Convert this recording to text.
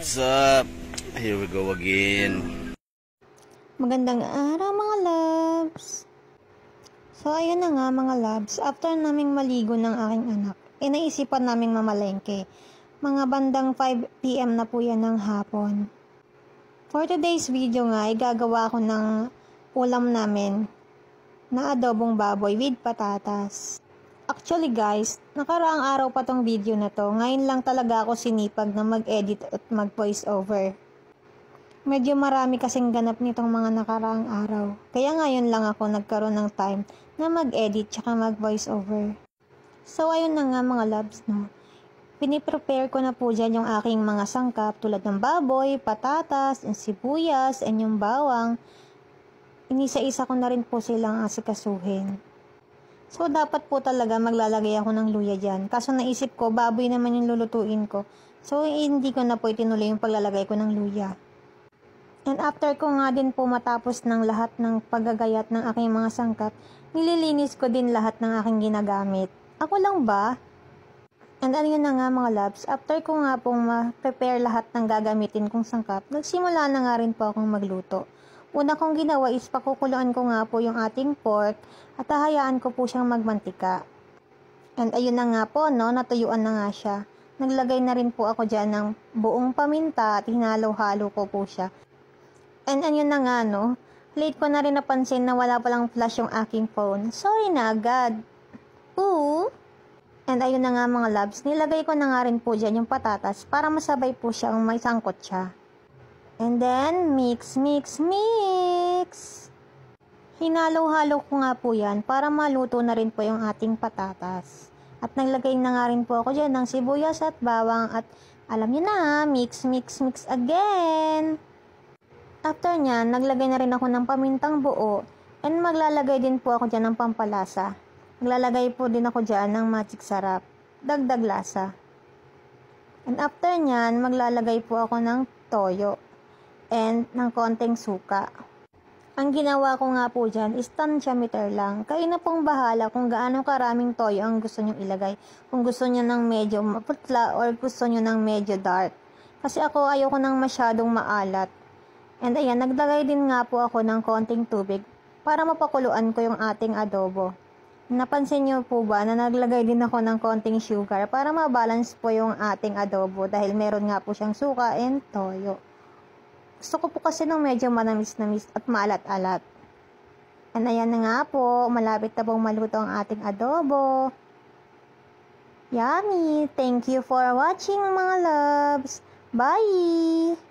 What's up? Here we go again. Magandang araw mga loves! So ayun na nga mga loves, after naming maligo ng aking anak, eh naisipan naming mamalengke. Mga bandang 5pm na po yan ng hapon. For today's video nga, ay gagawa ko ng ulam namin na adobong baboy with patatas. Actually guys, nakaraang araw pa tong video na to. Ngayon lang talaga ako sinipag na mag-edit at mag-voice over. Medyo marami kasing ganap nitong mga nakaraang araw. Kaya ngayon lang ako nagkaroon ng time na mag-edit tsaka mag-voice over. So ayun na nga mga loves no. Piniprepare ko na po dyan yung aking mga sangkap tulad ng baboy, patatas, and sibuyas, and yung bawang. Inisa-isa ko na rin po silang asikasuhin. So, dapat po talaga maglalagay ako ng luya dyan. Kaso naisip ko, baboy naman yung lulutuin ko. So, hindi ko na po itinuloy yung paglalagay ko ng luya. And after ko nga din po matapos ng lahat ng paggagayat ng aking mga sangkap, nililinis ko din lahat ng aking ginagamit. Ako lang ba? And ano yun na nga mga loves, after ko nga pong ma-prepare lahat ng gagamitin kong sangkap, nagsimula na nga rin po akong magluto. Una kong ginawa is pakukuluan ko nga po yung ating pork at hahayaan ko po siyang magmantika. And ayun na nga po, no, natuyuan na nga siya. Naglagay na rin po ako dyan ng buong paminta at hinalo-halo ko po siya. And ayun na nga, no, late ko na rin napansin na wala palang flash yung aking phone. Sorry na agad. Ooh! And ayun na nga mga loves, nilagay ko na nga rin po dyan yung patatas para masabay po siyang may sangkot siya. And then, mix, mix, mix. Hinalo-halo ko nga po yan para maluto na rin po yung ating patatas. At naglagay na nga rin po ako dyan ng sibuyas at bawang at alam niyo na, mix, mix, mix again. After nyan, naglagay na rin ako ng pamintang buo and maglalagay din po ako dyan ng pampalasa. Maglalagay po din ako dyan ng magic sarap, dagdag lasa. And after nyan, maglalagay po ako ng toyo and ng konting suka. Ang ginawa ko nga po dyan is tansyameter lang. Kayo na pong bahala kung gaano karaming toyo ang gusto nyong ilagay. Kung gusto nyo ng medyo maputla or gusto nyo ng medyo dark. Kasi ako ayoko nang masyadong maalat. And ayan, naglagay din nga po ako ng konting tubig para mapakuluan ko yung ating adobo. Napansin nyo po ba na naglagay din ako ng konting sugar para mabalance po yung ating adobo dahil meron nga po siyang suka and toyo. Gusto ko po kasi ng medyo manamis-namis at maalat-alat. And ayan na nga po, malapit na pong maluto ang ating adobo. Yummy! Thank you for watching mga loves! Bye!